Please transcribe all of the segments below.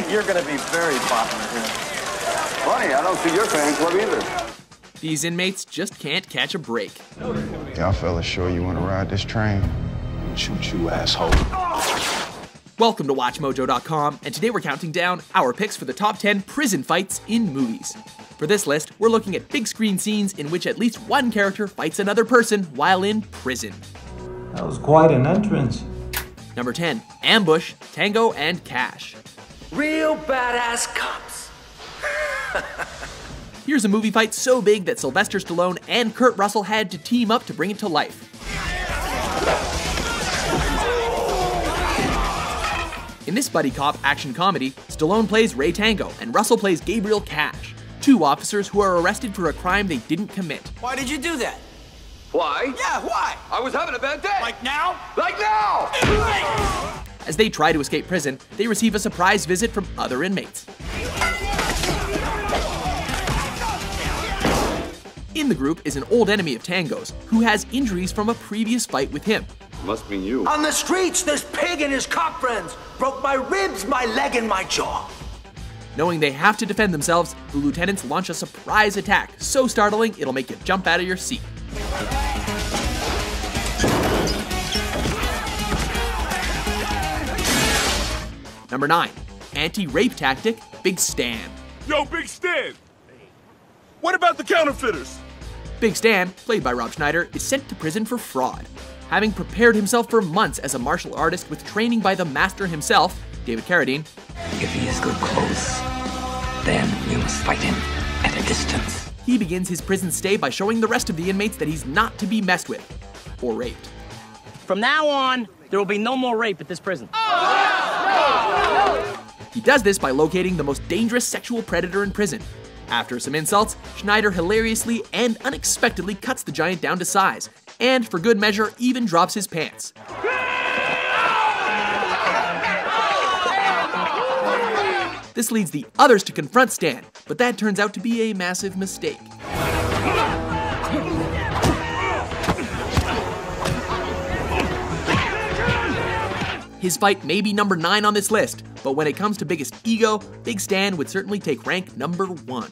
think you're going to be very popular here. Funny, I don't see your fan club either. These inmates just can't catch a break. Y'all fellas sure you want to ride this train? Shoot you, asshole. Welcome to WatchMojo.com, and today we're counting down our picks for the top 10 prison fights in movies. For this list, we're looking at big screen scenes in which at least one character fights another person while in prison. That was quite an entrance. Number 10, Ambush, Tango, and Cash. Real badass cops. Here's a movie fight so big that Sylvester Stallone and Kurt Russell had to team up to bring it to life. In this buddy cop action comedy, Stallone plays Ray Tango and Russell plays Gabriel Cash, two officers who are arrested for a crime they didn't commit. Why did you do that? Why? Yeah, why? I was having a bad day. Like now? Like now! As they try to escape prison, they receive a surprise visit from other inmates. In the group is an old enemy of Tango's who has injuries from a previous fight with him. Must be you. On the streets, this pig and his cop friends broke my ribs, my leg, and my jaw. Knowing they have to defend themselves, the lieutenants launch a surprise attack so startling it'll make you jump out of your seat. Number 9. Anti-rape tactic, Big Stan. Yo, Big Stan! What about the counterfeiters? Big Stan, played by Rob Schneider, is sent to prison for fraud. Having prepared himself for months as a martial artist with training by the master himself, David Carradine, If he is good close, then you must fight him at a distance. he begins his prison stay by showing the rest of the inmates that he's not to be messed with or raped. From now on, there will be no more rape at this prison. Oh! He does this by locating the most dangerous sexual predator in prison. After some insults, Schneider hilariously and unexpectedly cuts the giant down to size, and for good measure, even drops his pants. This leads the others to confront Stan, but that turns out to be a massive mistake. His fight may be number 9 on this list, but when it comes to biggest ego, Big Stan would certainly take rank number 1.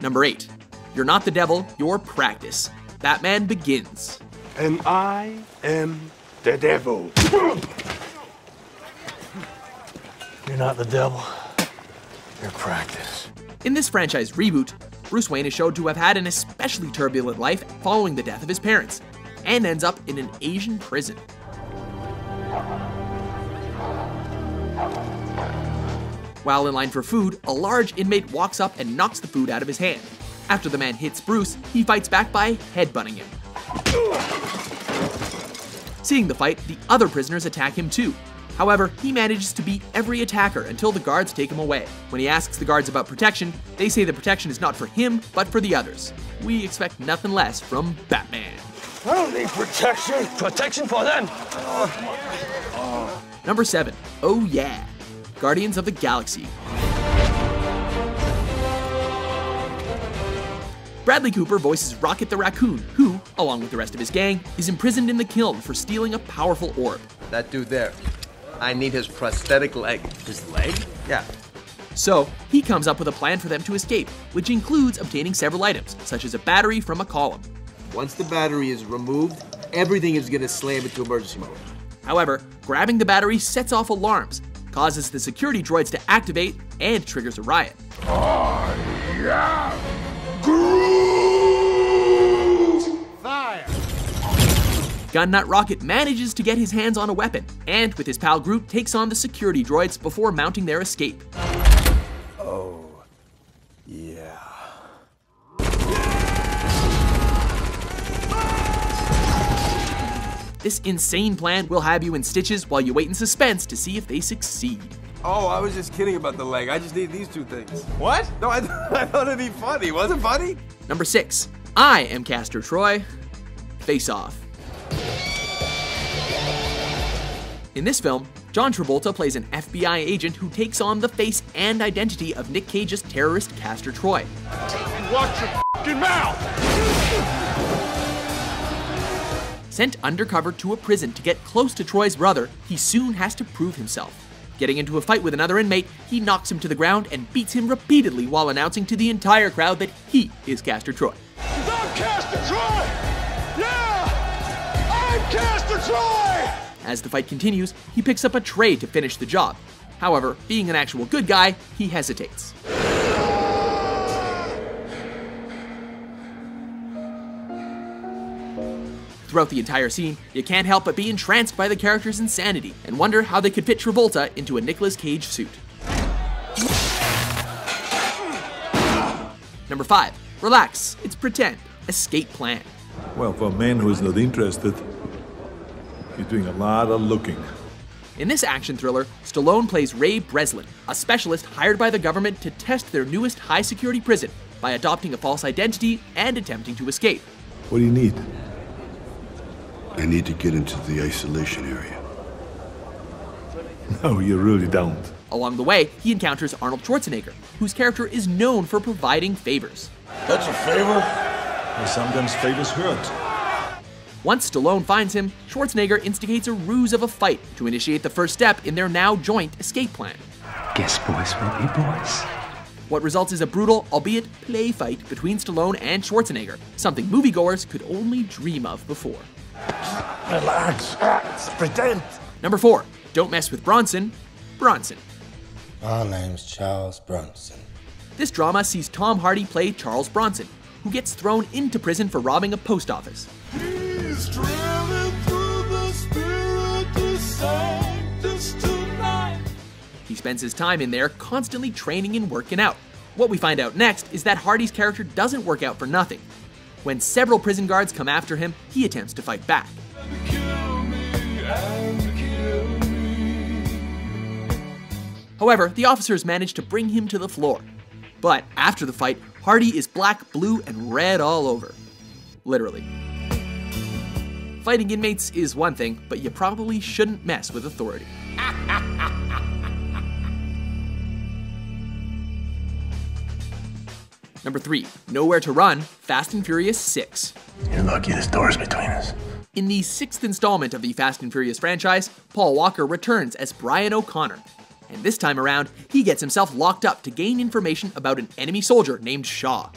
Number 8. You're not the devil, you're practice. Batman Begins. And I am the devil. You're not the devil. You're practice. In this franchise reboot, Bruce Wayne is shown to have had an especially turbulent life following the death of his parents, and ends up in an Asian prison. While in line for food, a large inmate walks up and knocks the food out of his hand. After the man hits Bruce, he fights back by headbutting him. Seeing the fight, the other prisoners attack him too. However, he manages to beat every attacker until the guards take him away. When he asks the guards about protection, they say the protection is not for him, but for the others. We expect nothing less from Batman. I don't need protection. Protection for them. Number 7. Oh Yeah. Guardians of the Galaxy. Bradley Cooper voices Rocket the Raccoon, who, along with the rest of his gang, is imprisoned in the Kyln for stealing a powerful orb. That dude there. I need his prosthetic leg. His leg? Yeah. So, he comes up with a plan for them to escape, which includes obtaining several items, such as a battery from a column. Once the battery is removed, everything is gonna slam into emergency mode. However, grabbing the battery sets off alarms, causes the security droids to activate, and triggers a riot. Oh, Gun Nut Rocket manages to get his hands on a weapon, and with his pal Groot takes on the security droids before mounting their escape. Oh, yeah. This insane plan will have you in stitches while you wait in suspense to see if they succeed. Oh, I was just kidding about the leg. I just need these two things. What? No, I, I thought it'd be funny. Wasn't funny? Number 6. I am Castor Troy. Face Off. In this film, John Travolta plays an FBI agent who takes on the face and identity of Nick Cage's terrorist Castor Troy. And Watch your mouth. Sent undercover to a prison to get close to Troy's brother, he soon has to prove himself. Getting into a fight with another inmate, he knocks him to the ground and beats him repeatedly while announcing to the entire crowd that he is Castor Troy. I'm Castor Troy! Yeah! I'm Castor Troy! As the fight continues, he picks up a tray to finish the job. However, being an actual good guy, he hesitates. Throughout the entire scene, you can't help but be entranced by the character's insanity and wonder how they could fit Travolta into a Nicolas Cage suit. Number 5. Relax, it's pretend. Escape plan. Well, for a man who is not interested, he's doing a lot of looking. In this action thriller, Stallone plays Ray Breslin, a specialist hired by the government to test their newest high security prison by adopting a false identity and attempting to escape. What do you need? I need to get into the isolation area. No, you really don't. Along the way, he encounters Arnold Schwarzenegger, whose character is known for providing favors. That's a favor? Well, sometimes favors hurt. Once Stallone finds him, Schwarzenegger instigates a ruse of a fight to initiate the first step in their now joint escape plan. Guess boys will be boys. What results is a brutal, albeit play fight between Stallone and Schwarzenegger, something moviegoers could only dream of before. Relax. It's pretend. Number 4. Don't mess with Bronson. Bronson. My name's Charles Bronson. This drama sees Tom Hardy play Charles Bronson, who gets thrown into prison for robbing a post office. He spends his time in there constantly training and working out. What we find out next is that Hardy's character doesn't work out for nothing. When several prison guards come after him, he attempts to fight back. However, the officers manage to bring him to the floor. But after the fight, Hardy is black, blue, and red all over. Literally. Fighting inmates is one thing, but you probably shouldn't mess with authority. Number 3. Nowhere to Run, Fast and Furious 6. You're lucky this door's between us. In the sixth installment of the Fast and Furious franchise, Paul Walker returns as Brian O'Conner. And this time around, he gets himself locked up to gain information about an enemy soldier named Shaw.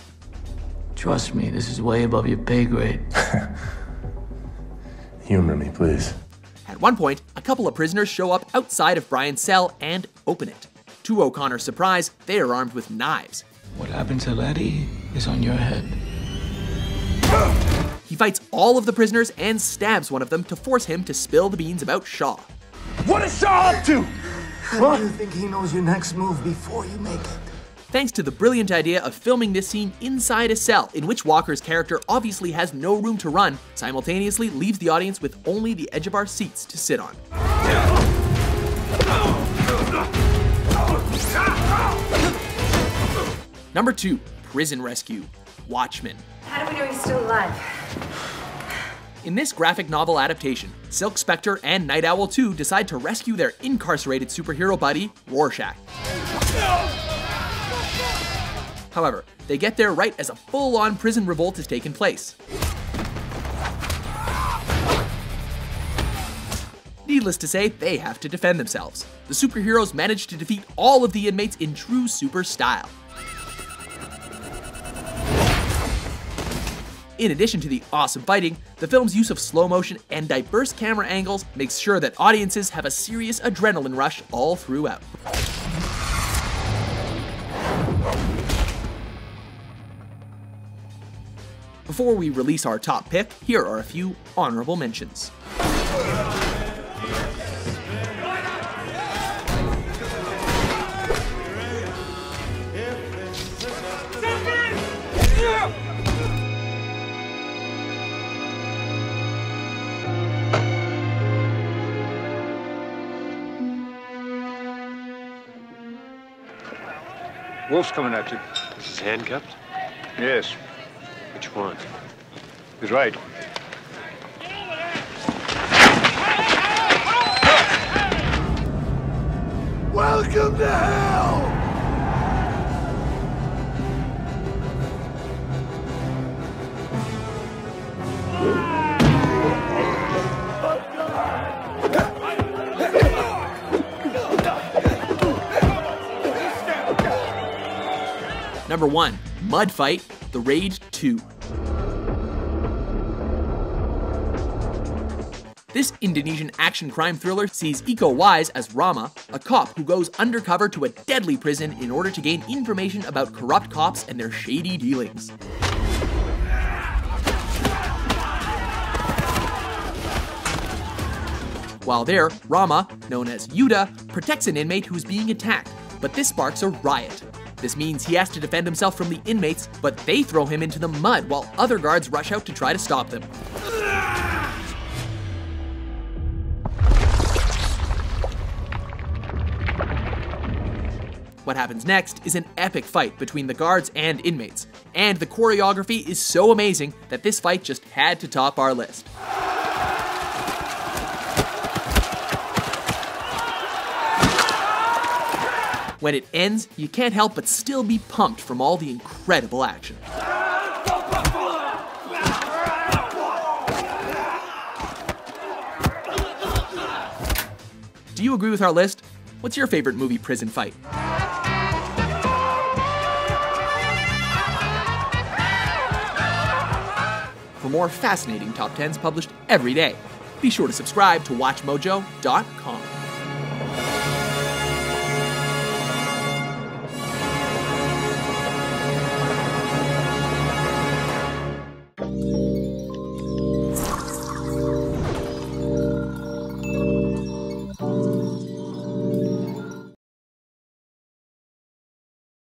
Trust me, this is way above your pay grade. Humor me, please. At one point, a couple of prisoners show up outside of Brian's cell and open it. To O'Conner's surprise, they are armed with knives. What happened to Letty is on your head. He fights all of the prisoners and stabs one of them to force him to spill the beans about Shaw. What is Shaw up to? How do you think he knows your next move before you make it? Thanks to the brilliant idea of filming this scene inside a cell, in which Walker's character obviously has no room to run, simultaneously leaves the audience with only the edge of our seats to sit on. Number 2 Prison Rescue Watchmen. How do we know he's still alive? In this graphic novel adaptation, Silk Spectre and Night Owl 2 decide to rescue their incarcerated superhero buddy, Rorschach. However, they get there right as a full on prison revolt has taken place. Needless to say, they have to defend themselves. The superheroes manage to defeat all of the inmates in true super style. In addition to the awesome fighting, the film's use of slow motion and diverse camera angles makes sure that audiences have a serious adrenaline rush all throughout. Before we release our top pick, here are a few honorable mentions. Wolf's coming at you. Is he handcuffed? Yes. Which one? He's right. Welcome to hell! Number 1. Mud Fight the Raid 2. This Indonesian action crime thriller sees Iko Uwais as Rama, a cop who goes undercover to a deadly prison in order to gain information about corrupt cops and their shady dealings. While there, Rama, known as Yuda, protects an inmate who's being attacked, but this sparks a riot. This means he has to defend himself from the inmates, but they throw him into the mud while other guards rush out to try to stop them. What happens next is an epic fight between the guards and inmates, and the choreography is so amazing that this fight just had to top our list. When it ends, you can't help but still be pumped from all the incredible action. Do you agree with our list? What's your favorite movie prison fight? For more fascinating top 10s published every day, be sure to subscribe to WatchMojo.com.